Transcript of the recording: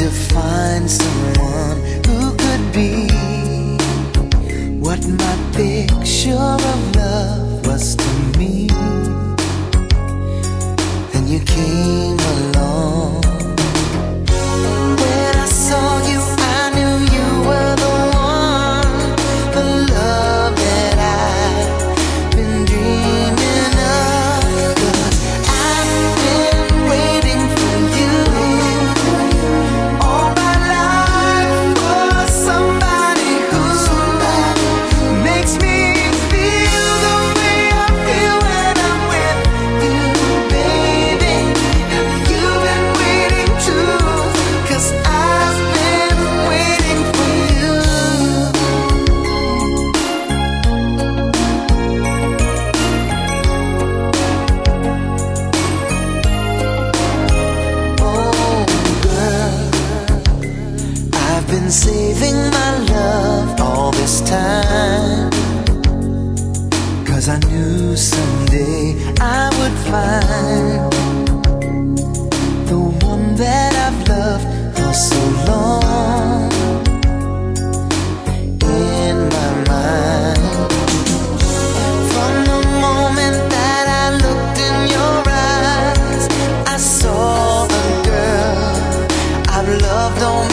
to find someone who could be what my picture of love was to me. and you came along. don't